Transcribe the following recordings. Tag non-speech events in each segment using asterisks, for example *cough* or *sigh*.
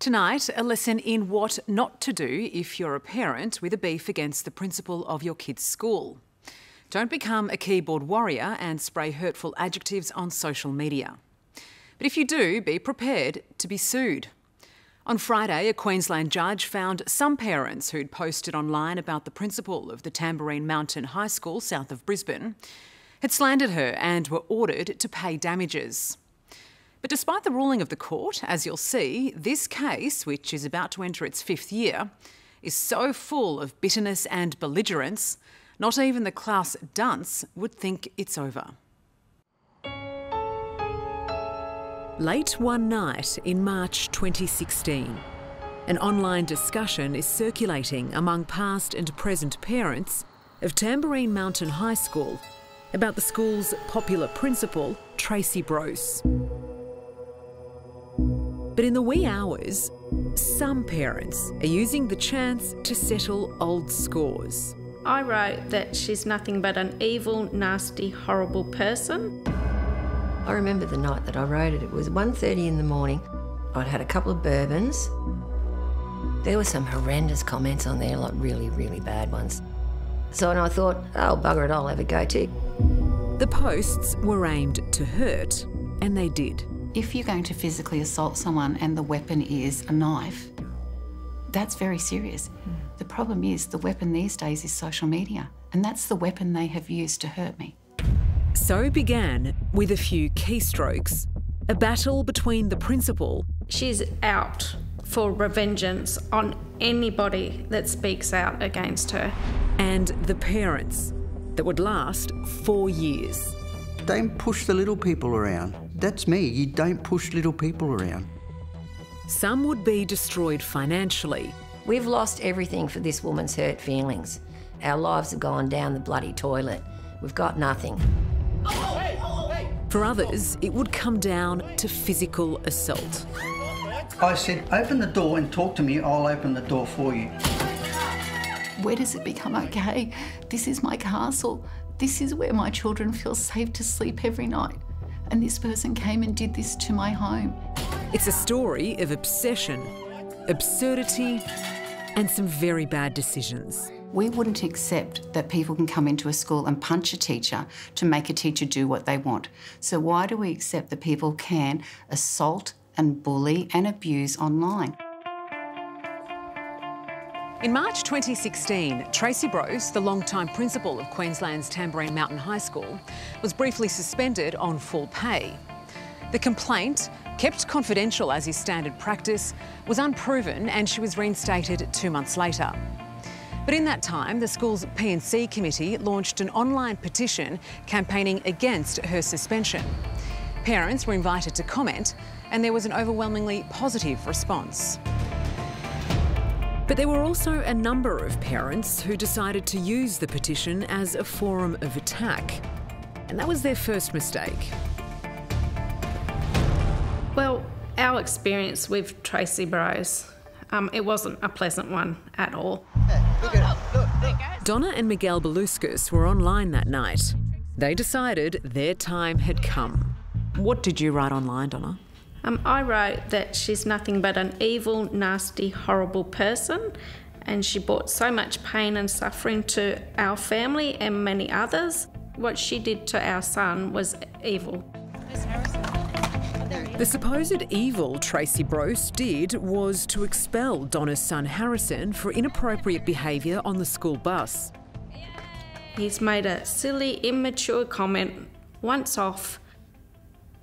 Tonight, a lesson in what not to do if you're a parent with a beef against the principal of your kid's school. Don't become a keyboard warrior and spray hurtful adjectives on social media. But if you do, be prepared to be sued. On Friday, a Queensland judge found some parents who'd posted online about the principal of the Tamborine Mountain High School south of Brisbane had slandered her and were ordered to pay damages. But despite the ruling of the court, as you'll see, this case, which is about to enter its fifth year, is so full of bitterness and belligerence, not even the Klaus dunce would think it's over. Late one night in March 2016, an online discussion is circulating among past and present parents of Tamborine Mountain High School about the school's popular principal, Tracey Brose. But in the wee hours, some parents are using the chance to settle old scores. I wrote that she's nothing but an evil, nasty, horrible person. I remember the night that I wrote it. It was 1.30 in the morning. I'd had a couple of bourbons. There were some horrendous comments on there, like really, really bad ones. So and I thought, oh, bugger it, I'll have a go too. The posts were aimed to hurt, and they did. If you're going to physically assault someone and the weapon is a knife, that's very serious. Mm. The problem is the weapon these days is social media, and that's the weapon they have used to hurt me. So began with a few keystrokes a battle between the principal. She's out for revengeance on anybody that speaks out against her. And the parents that would last four years. Don't push the little people around. That's me. You don't push little people around. Some would be destroyed financially. We've lost everything for this woman's hurt feelings. Our lives have gone down the bloody toilet. We've got nothing. For others, it would come down to physical assault. I said, open the door and talk to me, I'll open the door for you. Where does it become okay? This is my castle. This is where my children feel safe to sleep every night and this person came and did this to my home. It's a story of obsession, absurdity, and some very bad decisions. We wouldn't accept that people can come into a school and punch a teacher to make a teacher do what they want. So why do we accept that people can assault and bully and abuse online? In March 2016, Tracey Brose, the long-time principal of Queensland's Tamborine Mountain High School, was briefly suspended on full pay. The complaint, kept confidential as is standard practice, was unproven and she was reinstated two months later. But in that time, the school's P&C committee launched an online petition campaigning against her suspension. Parents were invited to comment and there was an overwhelmingly positive response. But there were also a number of parents who decided to use the petition as a forum of attack. And that was their first mistake. Well, our experience with Tracey Brose, um, it wasn't a pleasant one at all. Donna and Miguel Baluskas were online that night. They decided their time had come. What did you write online, Donna? Um, I wrote that she's nothing but an evil, nasty, horrible person, and she brought so much pain and suffering to our family and many others. What she did to our son was evil. The supposed evil Tracey Brose did was to expel Donna's son Harrison for inappropriate behaviour on the school bus. He's made a silly, immature comment once off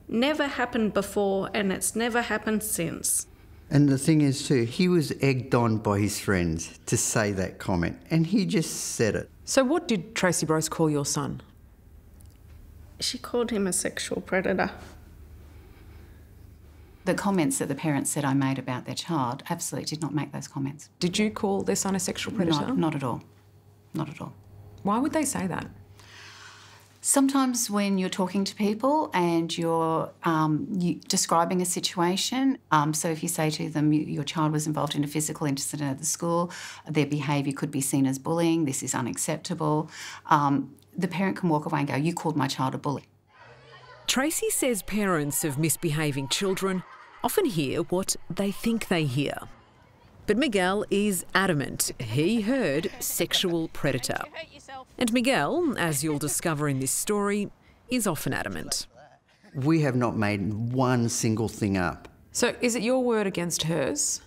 never happened before and it's never happened since. And the thing is, too, he was egged on by his friends to say that comment, and he just said it. So, what did Tracey Brose call your son? She called him a sexual predator. The comments that the parents said I made about their child absolutely did not make those comments. Did you call their son a sexual predator? Not, not at all. Not at all. Why would they say that? Sometimes when you're talking to people and you're um, you, describing a situation, um, so if you say to them you, your child was involved in a physical incident at the school, their behaviour could be seen as bullying, this is unacceptable, um, the parent can walk away and go, you called my child a bully. Tracey says parents of misbehaving children often hear what they think they hear. But Miguel is adamant he heard sexual predator. And Miguel, as you'll discover in this story, is often adamant. We have not made one single thing up. So is it your word against hers?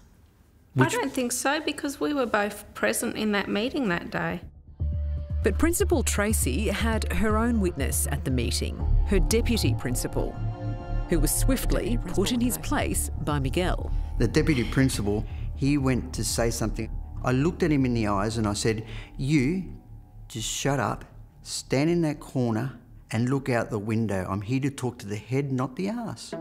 I don't think so because we were both present in that meeting that day. But Principal Tracey had her own witness at the meeting, her deputy principal, who was swiftly put in his place by Miguel. The deputy principal, he went to say something. I looked at him in the eyes and I said, You just shut up, stand in that corner and look out the window. I'm here to talk to the head, not the ass.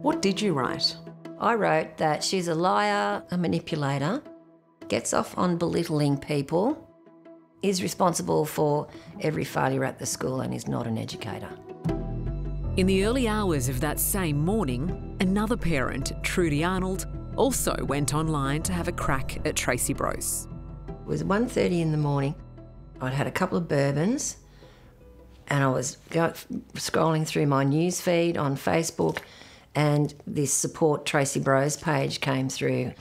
What did you write? I wrote that she's a liar, a manipulator, gets off on belittling people, is responsible for every failure at the school, and is not an educator. In the early hours of that same morning, another parent, Trudie Arnold, also went online to have a crack at Tracey Brose. It was 1.30 in the morning. I'd had a couple of bourbons and I was scrolling through my news feed on Facebook and this support Tracey Brose page came through.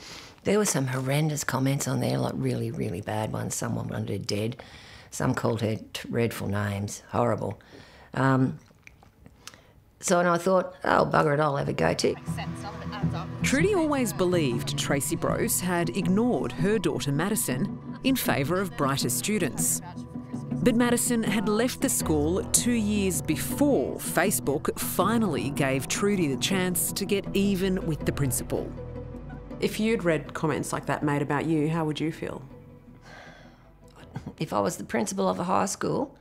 There were some horrendous comments on there, like really, really bad ones. Someone wanted her dead. Some called her dreadful names, horrible. Um, so and I thought, oh, bugger it, I'll have a go too. Trudie always believed Tracey Brose had ignored her daughter Madison in favour of brighter students. But Madison had left the school two years before Facebook finally gave Trudie the chance to get even with the principal. If you'd read comments like that made about you, how would you feel? If I was the principal of a high school,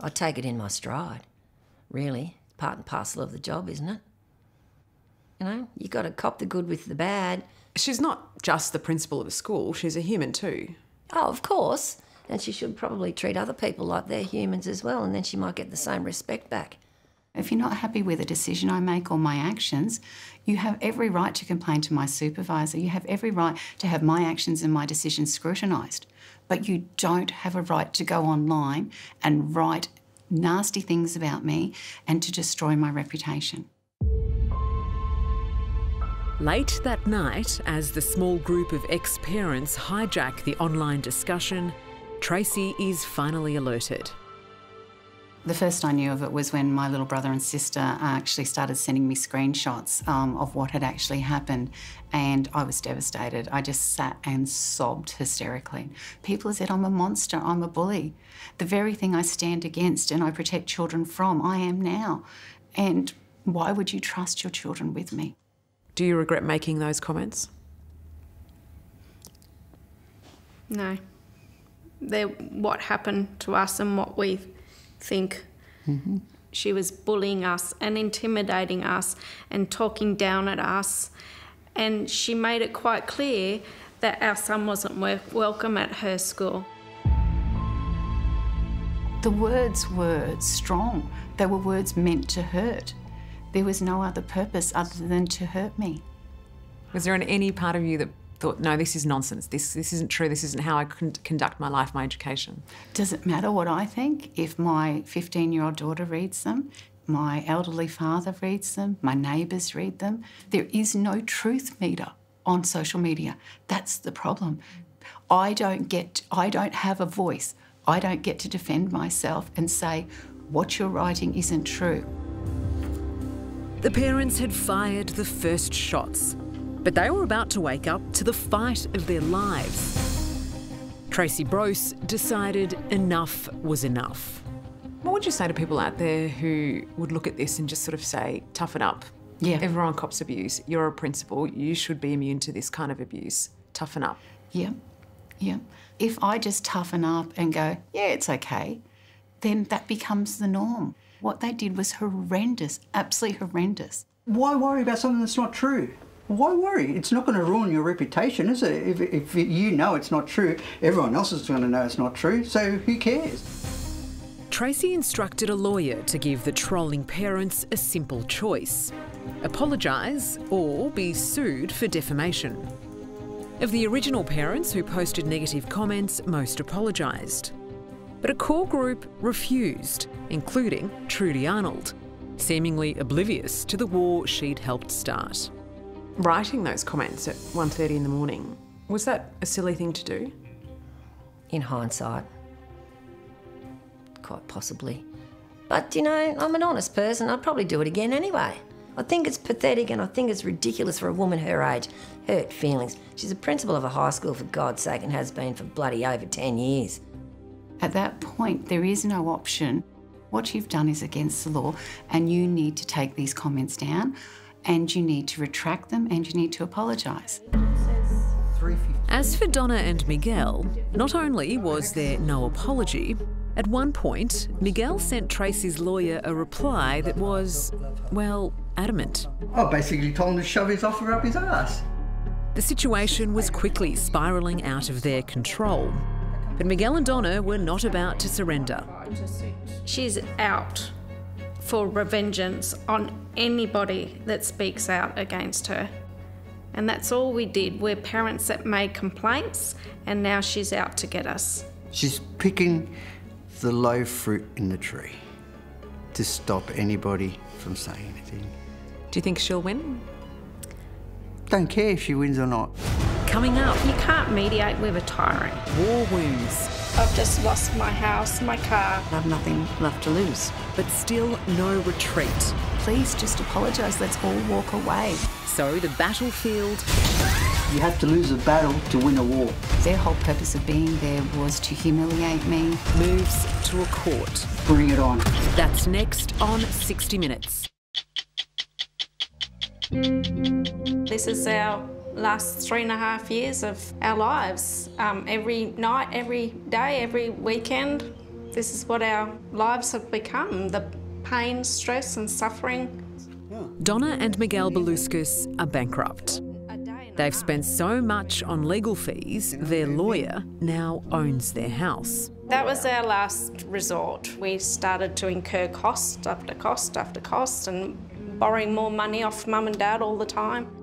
I'd take it in my stride. Really, part and parcel of the job, isn't it? You know, you got to cop the good with the bad. She's not just the principal of a school, she's a human too. Oh, of course. And she should probably treat other people like they're humans as well, and then she might get the same respect back. If you're not happy with a decision I make or my actions, you have every right to complain to my supervisor. You have every right to have my actions and my decisions scrutinised. But you don't have a right to go online and write nasty things about me and to destroy my reputation. Late that night, as the small group of ex parents hijack the online discussion, Tracey is finally alerted. The first I knew of it was when my little brother and sister actually started sending me screenshots um, of what had actually happened, and I was devastated. I just sat and sobbed hysterically. People said, I'm a monster, I'm a bully. The very thing I stand against and I protect children from, I am now. And why would you trust your children with me? Do you regret making those comments? No. They're what happened to us and what we think. She was bullying us and intimidating us and talking down at us. And she made it quite clear that our son wasn't wel- welcome at her school. The words were strong, they were words meant to hurt. There was no other purpose other than to hurt me. Was there any part of you that thought, no, this is nonsense, this, this isn't true, this isn't how I con- conduct my life, my education? Does it matter what I think if my 15 year old daughter reads them? My elderly father reads them, my neighbours read them. There is no truth meter on social media. That's the problem. I don't get I don't have a voice. I don't get to defend myself and say what you're writing isn't true. The parents had fired the first shots, but they were about to wake up to the fight of their lives. Tracey Brose decided enough was enough. What would you say to people out there who would look at this and just sort of say, toughen up? Yeah. Everyone cops abuse. You're a principal. You should be immune to this kind of abuse. Toughen up. Yeah, yeah. If I just toughen up and go, yeah, it's okay, then that becomes the norm. What they did was horrendous, absolutely horrendous. Why worry about something that's not true? Why worry? It's not going to ruin your reputation, is it? If, if you know it's not true, everyone else is going to know it's not true, so who cares? Tracey instructed a lawyer to give the trolling parents a simple choice apologise or be sued for defamation. Of the original parents who posted negative comments, most apologised. But a core group refused, including Trudie Arnold, seemingly oblivious to the war she'd helped start. Writing those comments at 1:30 in the morning, was that a silly thing to do? In hindsight, quite possibly. But you know, I'm an honest person. I'd probably do it again anyway. I think it's pathetic and I think it's ridiculous for a woman her age. Hurt feelings. She's a principal of a high school, for God's sake, and has been for bloody over 10 years. At that point, there is no option. What you've done is against the law, and you need to take these comments down, and you need to retract them, and you need to apologise. As for Donna and Miguel, not only was there no apology, at one point, Miguel sent Tracey's lawyer a reply that was, well, adamant. I basically told him to shove his offer up his ass. The situation was quickly spiralling out of their control. But Miguel and Donna were not about to surrender. She's out for revengeance on anybody that speaks out against her. And that's all we did. We're parents that made complaints, and now she's out to get us. She's picking the low fruit in the tree to stop anybody from saying anything. Do you think she'll win? Don't care if she wins or not. Coming up, You can't mediate with a tyrant. war wounds, I've just lost my house, my car. I have nothing left to lose. but still no retreat. Please just apologise. Let's all walk away. So the battlefield You have to lose a battle to win a war. Their whole purpose of being there was to humiliate me. moves to a court. Bring it on. That's next on 60 Minutes. This is our last three and a half years of our lives. Um, every night, every day, every weekend, this is what our lives have become the pain, stress, and suffering. Donna and Miguel Baluskas are bankrupt. A day and a They've spent so much on legal fees, their lawyer now owns their house. That was our last resort. We started to incur cost after cost after cost and borrowing more money off mum and dad all the time.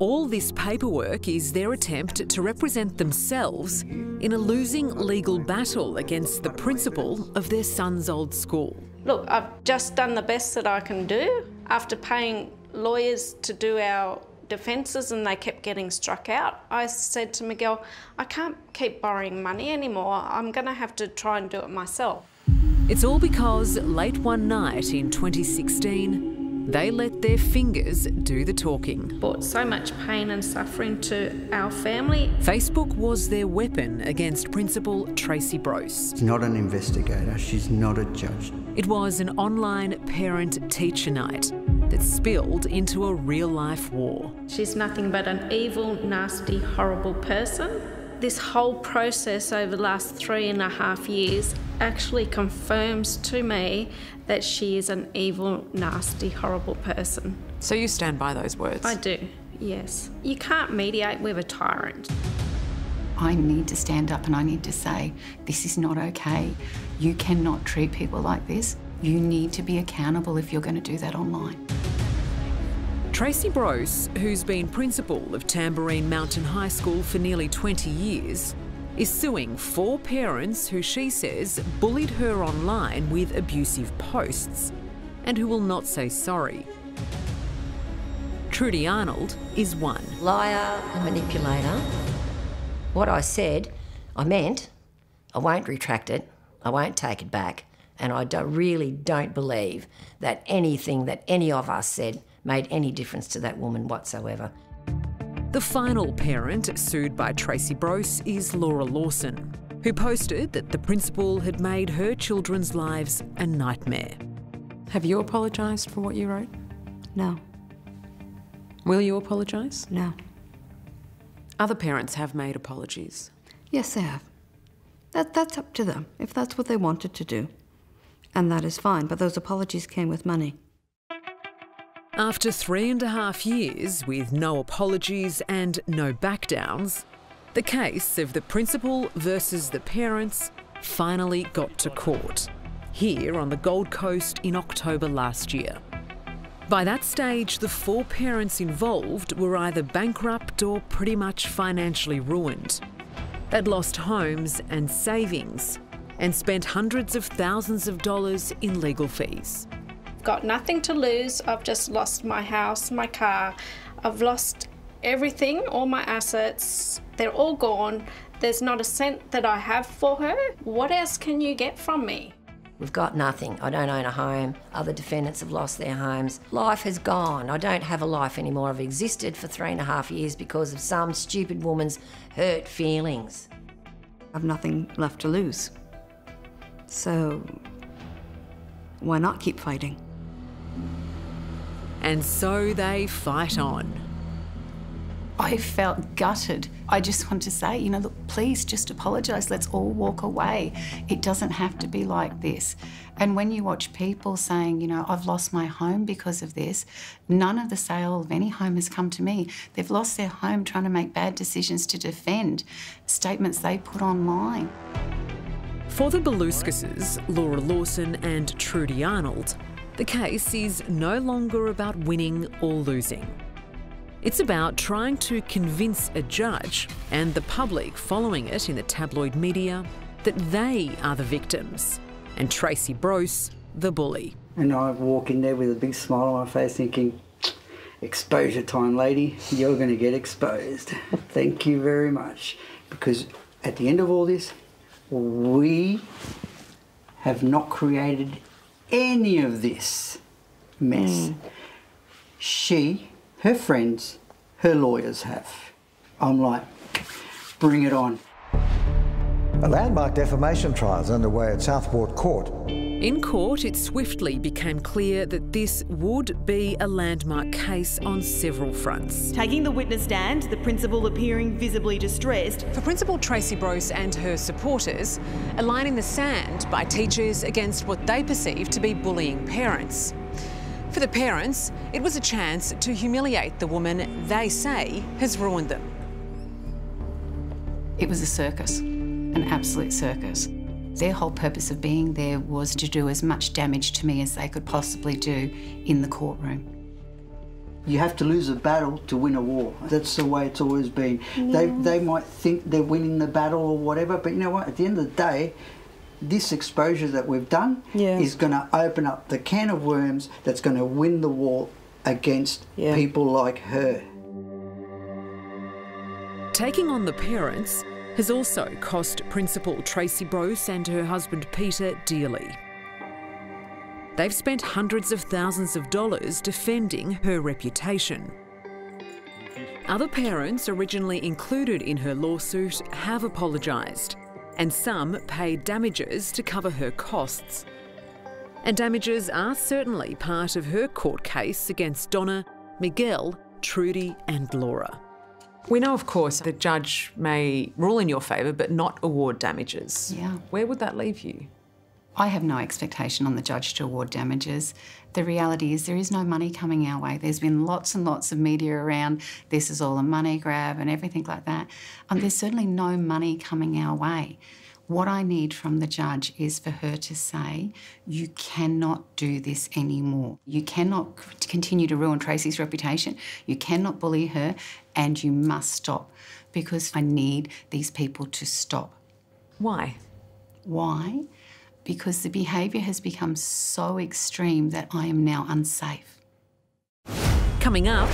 All this paperwork is their attempt to represent themselves in a losing legal battle against the principal of their son's old school. Look, I've just done the best that I can do after paying lawyers to do our defences and they kept getting struck out. I said to Miguel, I can't keep borrowing money anymore. I'm going to have to try and do it myself. It's all because late one night in 2016, they let their fingers do the talking. Brought so much pain and suffering to our family. Facebook was their weapon against Principal Tracey Brose. She's not an investigator, she's not a judge. It was an online parent teacher night that spilled into a real life war. She's nothing but an evil, nasty, horrible person. This whole process over the last three and a half years actually confirms to me that she is an evil, nasty, horrible person. So you stand by those words? I do, yes. You can't mediate with a tyrant. I need to stand up and I need to say, this is not okay. You cannot treat people like this. You need to be accountable if you're going to do that online. Tracey Brose, who's been principal of Tamborine Mountain High School for nearly 20 years, is suing four parents who she says bullied her online with abusive posts and who will not say sorry. Trudie Arnold is one. Liar manipulator. What I said, I meant. I won't retract it. I won't take it back. And I don't, really don't believe that anything that any of us said made any difference to that woman whatsoever. The final parent sued by Tracey Brose is Laura Lawson, who posted that the principal had made her children's lives a nightmare. Have you apologised for what you wrote? No, Will you apologise? no. Other parents have made apologies. Yes, they have. That, that's up to them, if that's what they wanted to do. And that is fine, but those apologies came with money. After three and a half years with no apologies and no backdowns, the case of the principal versus the parents finally got to court, here on the Gold Coast in October last year. By that stage, the four parents involved were either bankrupt or pretty much financially ruined. They'd lost homes and savings and spent hundreds of thousands of dollars in legal fees. Got nothing to lose. I've just lost my house, my car. I've lost everything, all my assets. They're all gone. There's not a cent that I have for her. What else can you get from me? We've got nothing. I don't own a home. Other defendants have lost their homes. Life has gone. I don't have a life anymore. I've existed for three and a half years because of some stupid woman's hurt feelings. I've nothing left to lose. So, why not keep fighting? And so they fight on. I felt gutted. I just want to say, you know, look, please just apologise. Let's all walk away. It doesn't have to be like this. And when you watch people saying, you know, I've lost my home because of this, none of the sale of any home has come to me. They've lost their home trying to make bad decisions to defend statements they put online. For the Baluskases, Laura Lawson and Trudie Arnold, the case is no longer about winning or losing. It's about trying to convince a judge and the public following it in the tabloid media that they are the victims and Tracey Brose the bully. And I walk in there with a big smile on my face thinking, exposure time, lady. You're going to get exposed. *laughs* Thank you very much. Because at the end of all this, we have not created any of this mess. Mm. She her friends, her lawyers have. I'm like, bring it on. A landmark defamation trial is underway at Southport Court. In court, it swiftly became clear that this would be a landmark case on several fronts. Taking the witness stand, the principal appearing visibly distressed. For Principal Tracey Brose and her supporters, a line in the sand by teachers against what they perceive to be bullying parents. For the parents, it was a chance to humiliate the woman they say has ruined them. It was a circus, an absolute circus. Their whole purpose of being there was to do as much damage to me as they could possibly do in the courtroom. You have to lose a battle to win a war. That's the way it's always been. They, they might think they're winning the battle or whatever, but you know what? At the end of the day, this exposure that we've done Yeah. is going to open up the can of worms that's going to win the war against Yeah. people like her. Taking on the parents has also cost Principal Tracey Brose and her husband Peter dearly. They've spent hundreds of thousands of dollars defending her reputation. Other parents originally included in her lawsuit have apologised, and some paid damages to cover her costs. And damages are certainly part of her court case against Donna, Miguel, Trudie, and Laura. We know, of course, the judge may rule in your favour but not award damages. Yeah. Where would that leave you? I have no expectation on the judge to award damages. The reality is there is no money coming our way. There's been lots and lots of media around this is all a money grab and everything like that. Um, there's certainly no money coming our way. What I need from the judge is for her to say, you cannot do this anymore. You cannot continue to ruin Tracey's reputation. You cannot bully her, and you must stop because I need these people to stop. Why? Why? Because the behaviour has become so extreme that I am now unsafe. Coming up,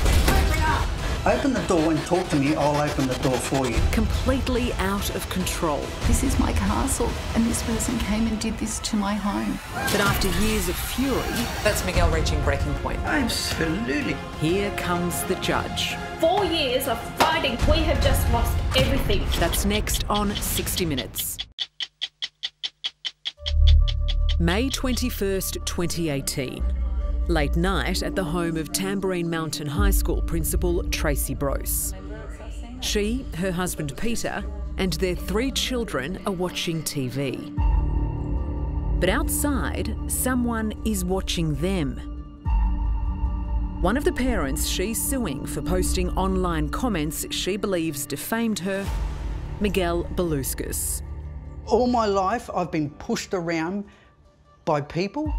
Open the door and talk to me, I'll open the door for you. completely out of control. This is my castle, and this person came and did this to my home. But after years of fury, that's Miguel reaching breaking point. Absolutely. Here comes the judge. Four years of fighting, we have just lost everything. That's next on 60 Minutes. May 21st, 2018. Late night at the home of Tamborine Mountain High School principal Tracey Brose. She, her husband Peter, and their three children are watching TV. But outside, someone is watching them. One of the parents she's suing for posting online comments she believes defamed her, Miguel Baluskas. All my life, I've been pushed around by people,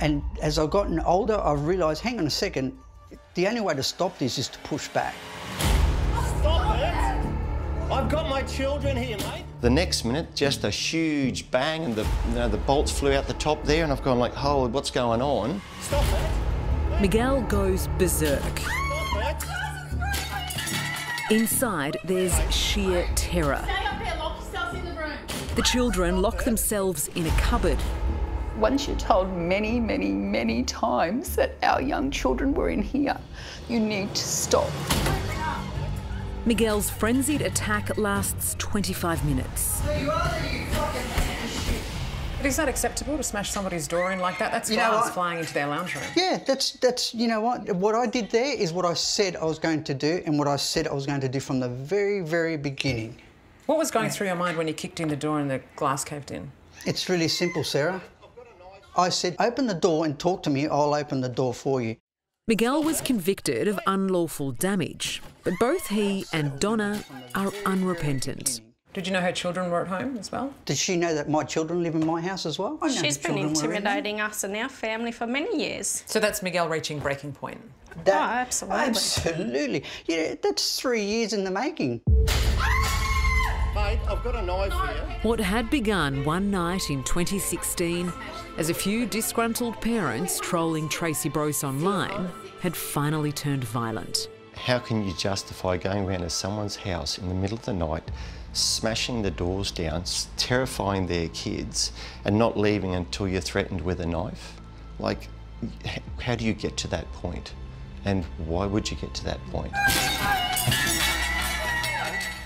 and as I've gotten older, I've realised hang on a second, the only way to stop this is to push back. Stop it! I've got my children here, mate. The next minute, just a huge bang, and the you know, the bolts flew out the top there, and I've gone like, "Hold, what's going on?" Stop it! Miguel goes berserk. Stop it! Inside, there's sheer terror. The children lock themselves in a cupboard. Once you're told many, many, many times that our young children were in here, you need to stop. Miguel's frenzied attack lasts 25 minutes. But is that acceptable to smash somebody's door in like that? That's You know glass flying into their lounge room. Yeah, that's that's you know what what I did there is what I said I was going to do and what I said I was going to do from the very very beginning. What was going through your mind when you kicked in the door and the glass caved in? It's really simple, Sarah. I said, open the door and talk to me. I'll open the door for you. Miguel was convicted of unlawful damage, but both he and Donna are unrepentant. Did you know her children were at home as well? Did she know that my children live in my house as well? I know She's been children were in intimidating us and our family for many years. So that's Miguel reaching breaking point. oh, absolutely. Absolutely. Yeah, that's three years in the making. Mate, I've got a knife here. What had begun one night in 2016 as a few disgruntled parents trolling Tracey Brose online had finally turned violent. How can you justify going around to someone's house in the middle of the night, smashing the doors down, terrifying their kids, and not leaving until you're threatened with a knife? Like, how do you get to that point? And why would you get to that point?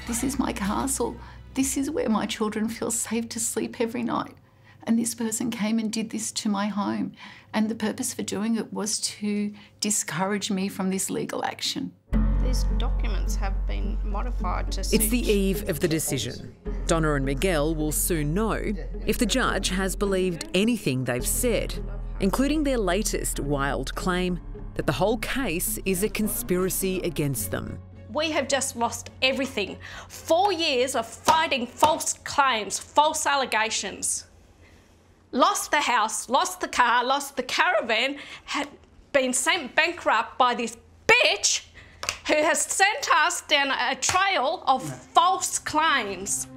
This is my castle. This is where my children feel safe to sleep every night. And this person came and did this to my home. And the purpose for doing it was to discourage me from this legal action. These documents have been modified to It's the eve of the decision. Donna and Miguel will soon know if the judge has believed anything they've said, including their latest wild claim that the whole case is a conspiracy against them. We have just lost everything. Four years of fighting false claims, false allegations. Lost the house, lost the car, lost the caravan, had been sent bankrupt by this bitch who has sent us down a trail of false claims.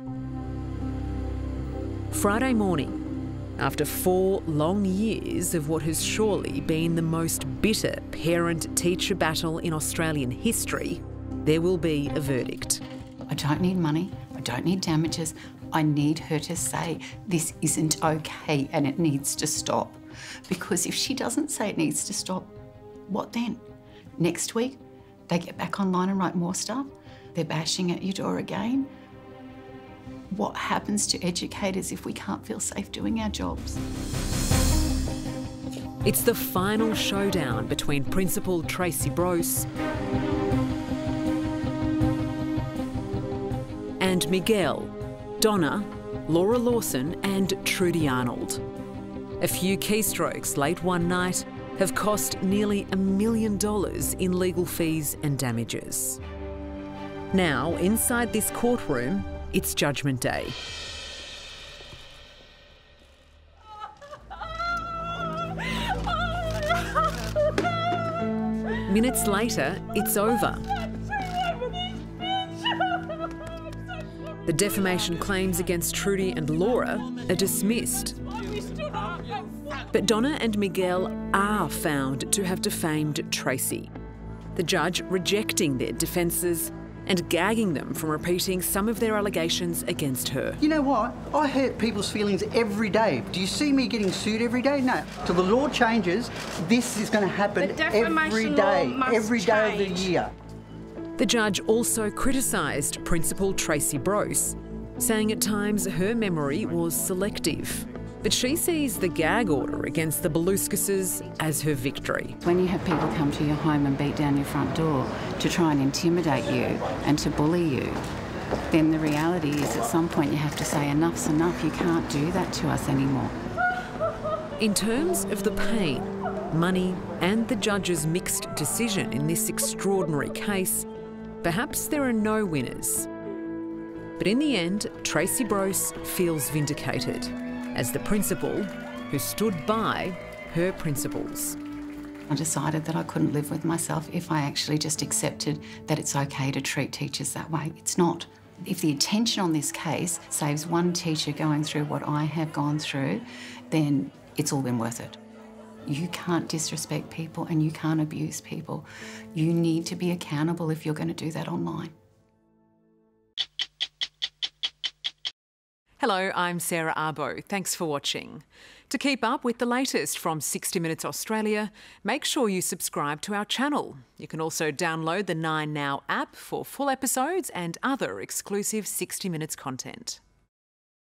Friday morning, after four long years of what has surely been the most bitter parent teacher battle in Australian history, there will be a verdict. I don't need money. I don't need damages. I need her to say this isn't okay and it needs to stop. Because if she doesn't say it needs to stop, what then? Next week, they get back online and write more stuff. They're bashing at your door again. What happens to educators if we can't feel safe doing our jobs? It's the final showdown between Principal Tracey Brose and Miguel, Donna, Laura Lawson, and Trudie Arnold. A few keystrokes late one night have cost nearly a million dollars in legal fees and damages. Now, inside this courtroom, it's Judgment Day. Minutes later, it's over. The defamation claims against Trudie and Laura are dismissed. But Donna and Miguel are found to have defamed Tracey. The judge rejecting their defences and gagging them from repeating some of their allegations against her. You know what? I hurt people's feelings every day. Do you see me getting sued every day? No. Till the law changes, this is going to happen The defamation every law day, must every day of the year. The judge also criticised Principal Tracey Brose, saying at times her memory was selective. But she sees the gag order against the Baluskases as her victory. When you have people come to your home and beat down your front door to try and intimidate you and to bully you, then the reality is at some point you have to say, enough's enough, you can't do that to us anymore. In terms of the pain, money, and the judge's mixed decision in this extraordinary case, perhaps there are no winners. But in the end, Tracey Brose feels vindicated as the principal who stood by her principles. I decided that I couldn't live with myself if I actually just accepted that it's okay to treat teachers that way. It's not. If the attention on this case saves one teacher going through what I have gone through, then it's all been worth it. You can't disrespect people and you can't abuse people. You need to be accountable if you're going to do that online. Hello, I'm Sarah Abo. Thanks for watching. To keep up with the latest from 60 Minutes Australia, make sure you subscribe to our channel. You can also download the 9Now app for full episodes and other exclusive 60 Minutes content.